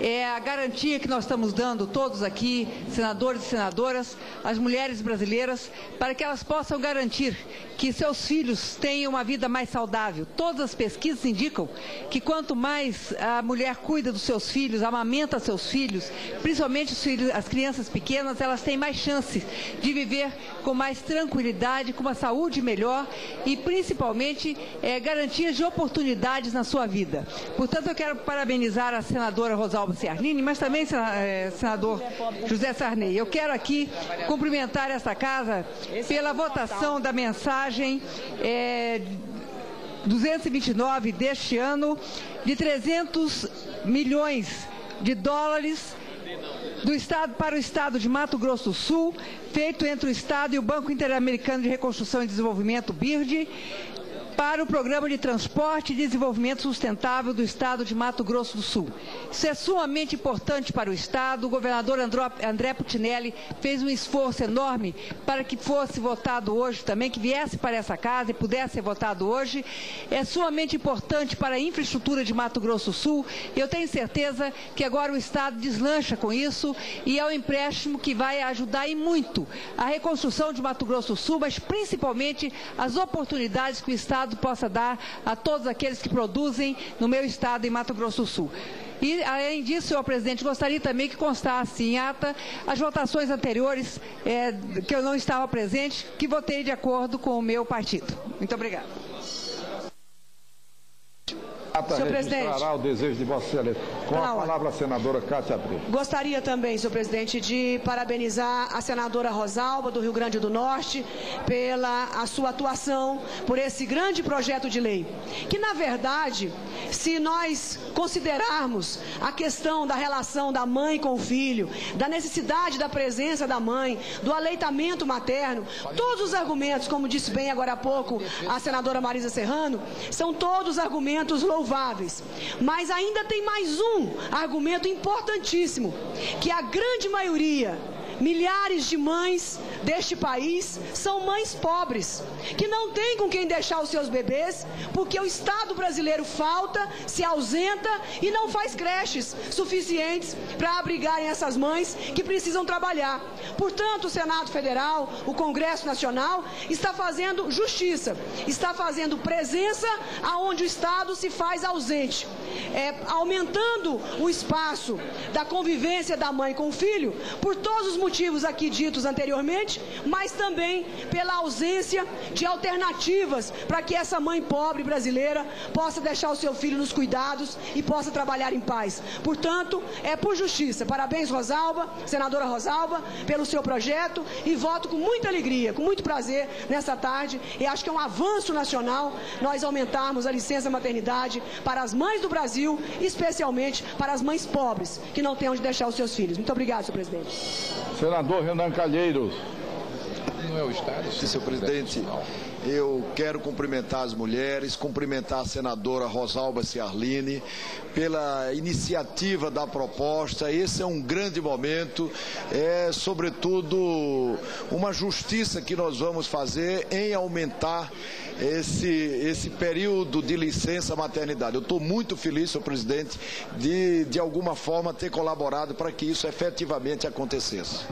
é a garantia que nós estamos dando todos aqui, senadores e senadoras, às mulheres brasileiras, para que elas possam garantir que seus filhos tenham uma vida mais saudável. Todas as pesquisas indicam que quanto mais a mulher cuida dos seus filhos, amamenta seus filhos, principalmente filhos, as crianças pequenas, elas têm mais chances de viver com mais tranquilidade, com uma saúde melhor e principalmente é, garantias de oportunidades na sua vida. Portanto, eu quero parabenizar a senadora Rosalba Ciarnini, mas também é, senador José Sarney. Eu quero aqui cumprimentar essa casa pela votação da mensagem é, 229 deste ano de 300 milhões de dólares do Estado para o Estado de Mato Grosso do Sul, feito entre o Estado e o Banco Interamericano de Reconstrução e Desenvolvimento, BIRD, para o Programa de Transporte e Desenvolvimento Sustentável do Estado de Mato Grosso do Sul. Isso é sumamente importante para o Estado. O governador André Putinelli fez um esforço enorme para que fosse votado hoje também, que viesse para essa casa e pudesse ser votado hoje. É sumamente importante para a infraestrutura de Mato Grosso do Sul. Eu tenho certeza que agora o Estado deslancha com isso e é um empréstimo que vai ajudar e muito a reconstrução de Mato Grosso do Sul, mas principalmente as oportunidades que o Estado Estado possa dar a todos aqueles que produzem no meu Estado, em Mato Grosso do Sul. E, além disso, senhor presidente, gostaria também que constasse em ata as votações anteriores, é, que eu não estava presente, que votei de acordo com o meu partido. Muito obrigada. Senhor presidente. o desejo de Vossa Excelência. Com a palavra a senadora Cátia Abreu. Gostaria também, senhor presidente, de parabenizar a senadora Rosalba, do Rio Grande do Norte, pela a sua atuação por esse grande projeto de lei. Que, na verdade, se nós considerarmos a questão da relação da mãe com o filho, da necessidade da presença da mãe, do aleitamento materno, todos os argumentos, como disse bem agora há pouco a senadora Marisa Serrano, são todos argumentos louváveis. Mas ainda tem mais um argumento importantíssimo, que a grande maioria Milhares de mães deste país são mães pobres, que não têm com quem deixar os seus bebês, porque o Estado brasileiro falta, se ausenta e não faz creches suficientes para abrigarem essas mães que precisam trabalhar. Portanto, o Senado Federal, o Congresso Nacional, está fazendo justiça, está fazendo presença aonde o Estado se faz ausente, é, aumentando o espaço da convivência da mãe com o filho por todos os motivos aqui ditos anteriormente, mas também pela ausência de alternativas para que essa mãe pobre brasileira possa deixar o seu filho nos cuidados e possa trabalhar em paz. Portanto, é por justiça. Parabéns, Rosalba, senadora Rosalba, pelo seu projeto e voto com muita alegria, com muito prazer nessa tarde. E acho que é um avanço nacional nós aumentarmos a licença maternidade para as mães do Brasil, especialmente para as mães pobres que não têm onde deixar os seus filhos. Muito obrigado, senhor presidente. Senador Renan Calheiros. Não é o Estado, senhor presidente. Eu quero cumprimentar as mulheres, cumprimentar a senadora Rosalba Ciarline pela iniciativa da proposta. Esse é um grande momento, é sobretudo uma justiça que nós vamos fazer em aumentar esse, esse período de licença maternidade. Eu estou muito feliz, senhor presidente, de, de alguma forma ter colaborado para que isso efetivamente acontecesse.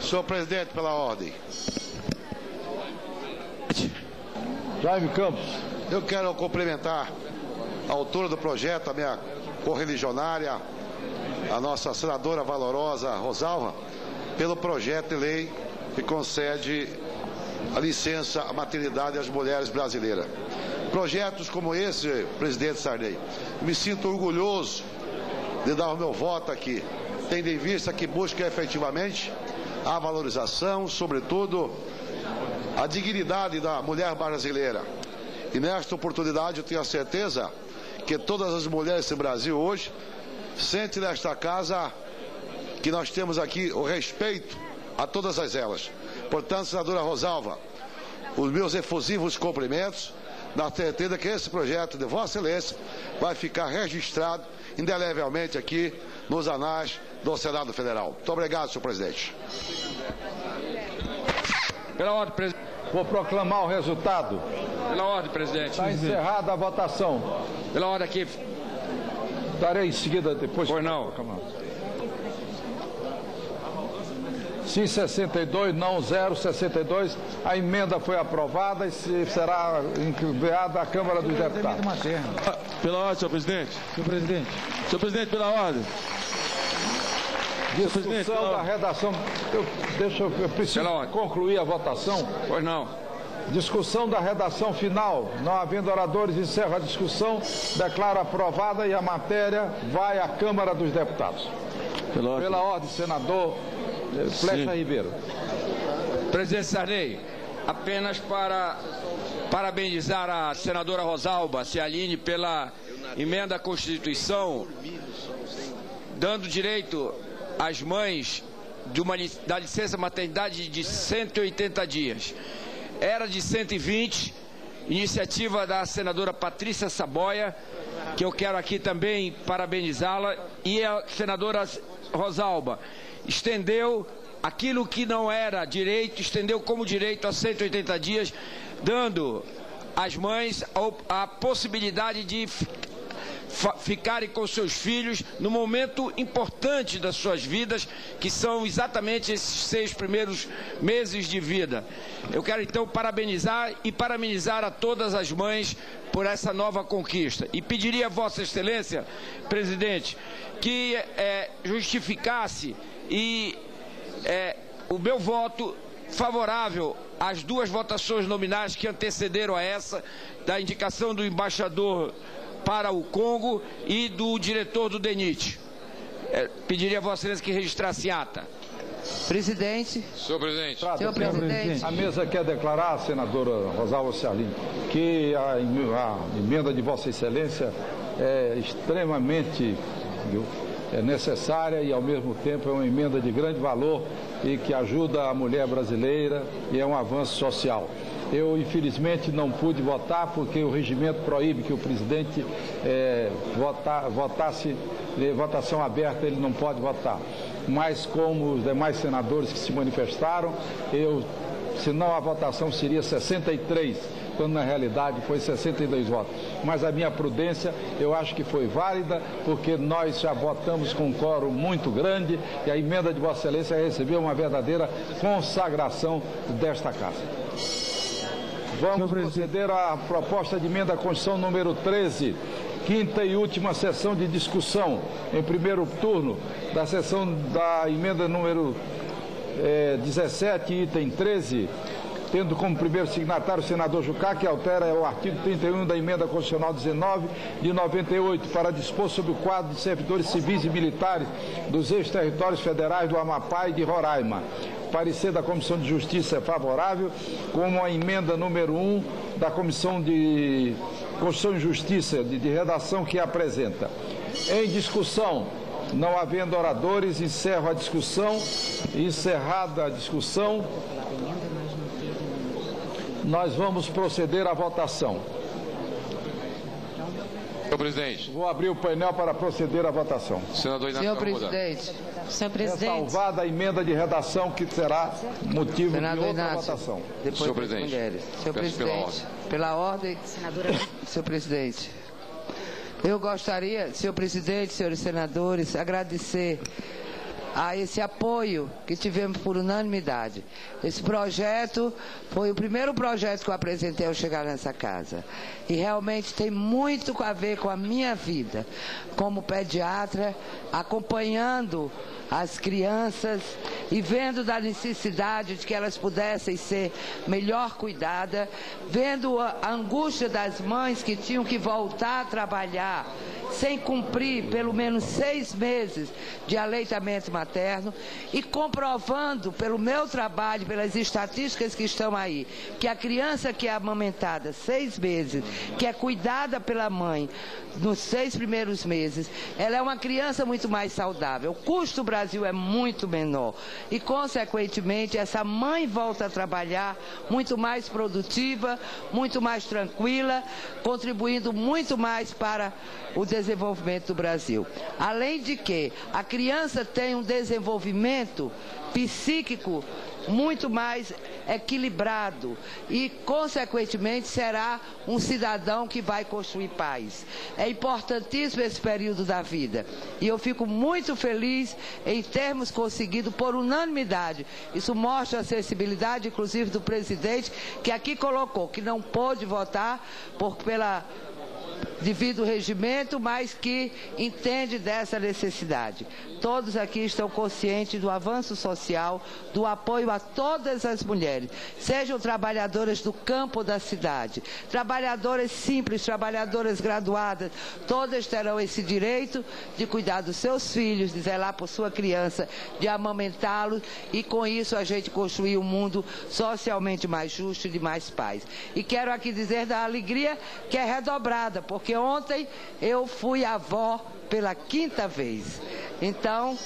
Senhor presidente, pela ordem. Jaime Campos. Eu quero cumprimentar a autora do projeto, a minha correligionária, a nossa senadora valorosa Rosalva, pelo projeto de lei que concede a licença à maternidade às mulheres brasileiras. Projetos como esse, presidente Sarney, me sinto orgulhoso de dar o meu voto aqui, tendo em vista que busca efetivamente a valorização, sobretudo a dignidade da mulher brasileira. E nesta oportunidade eu tenho a certeza que todas as mulheres do Brasil hoje sentem nesta casa que nós temos aqui o respeito a todas as elas. Portanto, senadora Rosalva, os meus efusivos cumprimentos, na certeza que esse projeto de Vossa Excelência vai ficar registrado indelevelmente aqui nos anais do Senado Federal. Muito obrigado, senhor presidente. Pela ordem, presidente. Vou proclamar o resultado. Pela ordem, presidente. Está encerrada a votação. Pela ordem aqui. Darei em seguida, depois. Pois não. Sim, 62, não 0, 62. A emenda foi aprovada e será enviada à Câmara dos Deputados. Pela ordem, senhor presidente. Senhor presidente. Senhor presidente, pela ordem. Discussão da redação. Eu, deixa eu, eu preciso concluir a votação. Pois não. Discussão da redação final. Não havendo oradores, encerro a discussão. Declaro aprovada e a matéria vai à Câmara dos Deputados. Pela ordem, Pela ordem senador Flecha Ribeiro. Presidente Sarney, apenas para parabenizar a senadora Rosalba Cialine pela emenda à Constituição, dando direito às mães de uma, da licença maternidade de 180 dias. Era de 120, iniciativa da senadora Patrícia Saboia, que eu quero aqui também parabenizá-la, e a senadora Rosalba estendeu aquilo que não era direito, estendeu como direito a 180 dias, dando às mães a, possibilidade de ficarem com seus filhos no momento importante das suas vidas, que são exatamente esses seis primeiros meses de vida. Eu quero então parabenizar e parabenizar a todas as mães por essa nova conquista. E pediria a Vossa Excelência, presidente, que é, justificasse e é, o meu voto favorável às duas votações nominais que antecederam a essa, da indicação do embaixador para o Congo e do diretor do DENIT. É, pediria a Vossa Excelência que registrasse ata. Presidente. Senhor presidente. Trata, senhor presidente. A mesa quer declarar, senadora Rosalva Cialim, que a, a emenda de Vossa Excelência é extremamente viu, é necessária e, ao mesmo tempo, é uma emenda de grande valor e que ajuda a mulher brasileira e é um avanço social. Eu, infelizmente, não pude votar porque o regimento proíbe que o presidente é, votar, votasse, de votação aberta, ele não pode votar. Mas, como os demais senadores que se manifestaram, eu, senão a votação seria 63 quando na realidade foi 62 votos. Mas a minha prudência eu acho que foi válida, porque nós já votamos com um coro muito grande e a emenda de Vossa Excelência recebeu uma verdadeira consagração desta Casa. Vamos proceder à proposta de emenda à Constituição número 13, quinta e última sessão de discussão, em primeiro turno, da sessão da emenda número é, 17, item 13 tendo como primeiro signatário o senador Jucá, que altera o artigo 31 da emenda constitucional 19 de 98 para dispor sobre o quadro de servidores civis e militares dos ex-territórios federais do Amapá e de Roraima. O parecer da Comissão de Justiça é favorável, como a emenda número 1 da Comissão de Constituição e Justiça de, de redação que apresenta. Em discussão, não havendo oradores, encerro a discussão. Encerrada a discussão, nós vamos proceder à votação. Senhor presidente. Vou abrir o painel para proceder à votação. Senador Inácio Senhor presidente. Senhor presidente. É salvada a emenda de redação que será motivo Senador de outra Inácio, votação. Depois Senhor presidente. Mulheres. Senhor Peço presidente. Pela ordem. Pela ordem. Senhor presidente. Eu gostaria, senhor presidente, senhores senadores, agradecer a esse apoio que tivemos por unanimidade. Esse projeto foi o primeiro projeto que eu apresentei ao chegar nessa casa. E realmente tem muito a ver com a minha vida, como pediatra, acompanhando as crianças e vendo da necessidade de que elas pudessem ser melhor cuidadas, vendo a angústia das mães que tinham que voltar a trabalhar sem cumprir pelo menos seis meses de aleitamento materno e comprovando pelo meu trabalho, pelas estatísticas que estão aí, que a criança que é amamentada seis meses, que é cuidada pela mãe nos seis primeiros meses, ela é uma criança muito mais saudável. O custo do Brasil é muito menor e, consequentemente, essa mãe volta a trabalhar muito mais produtiva, muito mais tranquila, contribuindo muito mais para o desenvolvimento do Brasil. Além de que a criança tem um desenvolvimento psíquico muito mais equilibrado e, consequentemente, será um cidadão que vai construir paz. É importantíssimo esse período da vida e eu fico muito feliz em termos conseguido por unanimidade. Isso mostra a sensibilidade, inclusive, do presidente, que aqui colocou que não pôde votar por, pela devido regimento, mas que entende dessa necessidade. Todos aqui estão conscientes do avanço social, do apoio a todas as mulheres, sejam trabalhadoras do campo da cidade, trabalhadoras simples, trabalhadoras graduadas, todas terão esse direito de cuidar dos seus filhos, de zelar por sua criança, de amamentá-los e com isso a gente construir um mundo socialmente mais justo e de mais paz. E quero aqui dizer da alegria que é redobrada, porque ontem eu fui avó pela quinta vez. Então,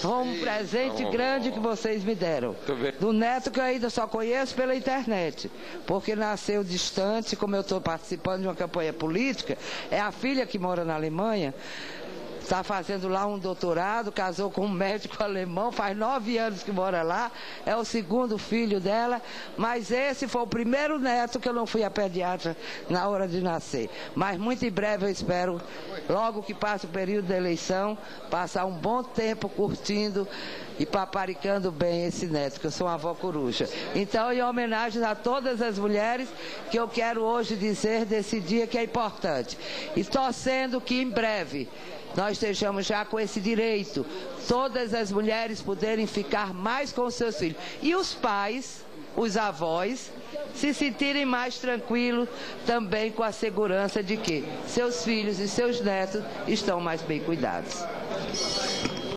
foi um presente grande que vocês me deram. Do neto que eu ainda só conheço pela internet. Porque nasceu distante, como eu estou participando de uma campanha política, é a filha que mora na Alemanha está fazendo lá um doutorado, casou com um médico alemão, faz nove anos que mora lá, é o segundo filho dela, mas esse foi o primeiro neto que eu não fui a pediatra na hora de nascer. Mas muito em breve eu espero, logo que passe o período da eleição, passar um bom tempo curtindo e paparicando bem esse neto, que eu sou uma avó coruja. Então, em homenagem a todas as mulheres, que eu quero hoje dizer desse dia que é importante. E torcendo que em breve nós estejamos já com esse direito, todas as mulheres poderem ficar mais com seus filhos. E os pais, os avós, se sentirem mais tranquilos também com a segurança de que seus filhos e seus netos estão mais bem cuidados.